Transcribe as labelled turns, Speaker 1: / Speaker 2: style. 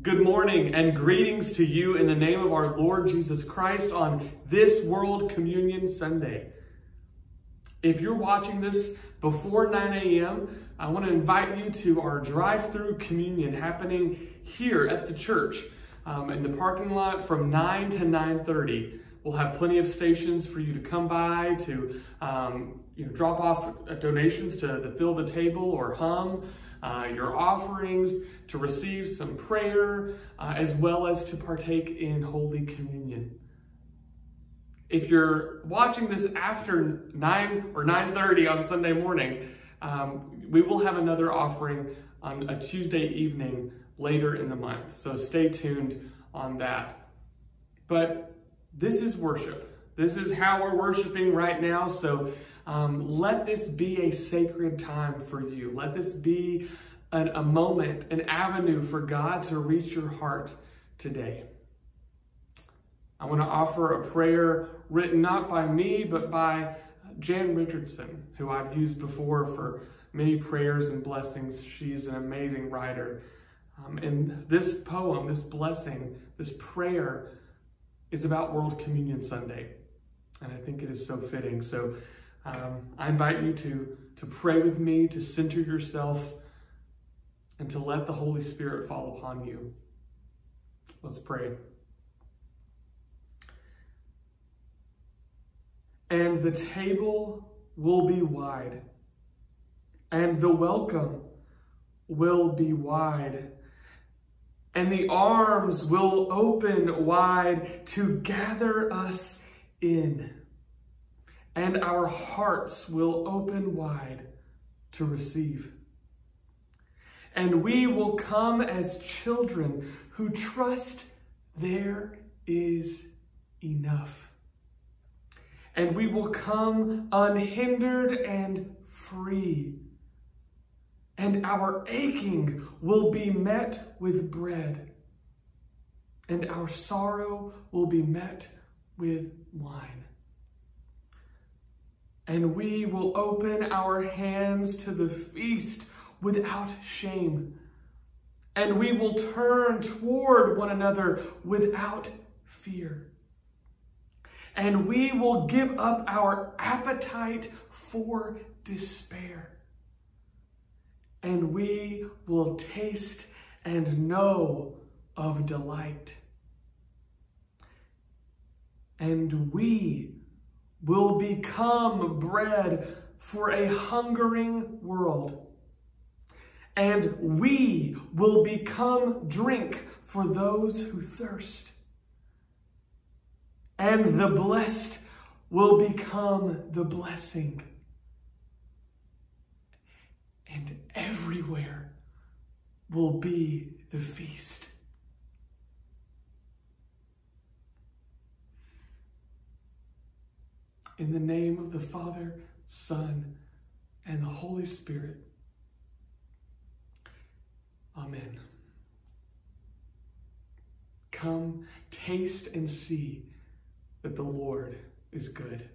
Speaker 1: Good morning and greetings to you in the name of our Lord Jesus Christ on this World Communion Sunday. If you're watching this before 9 a.m., I want to invite you to our drive-through communion happening here at the church um, in the parking lot from 9 to 9.30. We'll have plenty of stations for you to come by to um, you know, drop off donations to, to fill the table or hum uh, your offerings, to receive some prayer, uh, as well as to partake in Holy Communion. If you're watching this after 9 or 9.30 on Sunday morning, um, we will have another offering on a Tuesday evening later in the month. So stay tuned on that. But this is worship. This is how we're worshiping right now. So um, let this be a sacred time for you. Let this be an, a moment, an avenue for God to reach your heart today. I want to offer a prayer written not by me, but by Jan Richardson, who I've used before for many prayers and blessings. She's an amazing writer. Um, and this poem, this blessing, this prayer is about World Communion Sunday. And I think it is so fitting. So um, I invite you to, to pray with me, to center yourself, and to let the Holy Spirit fall upon you. Let's pray. And the table will be wide, and the welcome will be wide, and the arms will open wide to gather us in and our hearts will open wide to receive. And we will come as children who trust there is enough. And we will come unhindered and free. And our aching will be met with bread. And our sorrow will be met with wine and we will open our hands to the feast without shame. And we will turn toward one another without fear. And we will give up our appetite for despair. And we will taste and know of delight. And we will become bread for a hungering world. And we will become drink for those who thirst. And the blessed will become the blessing. And everywhere will be the feast. In the name of the Father, Son, and the Holy Spirit. Amen. Come, taste and see that the Lord is good.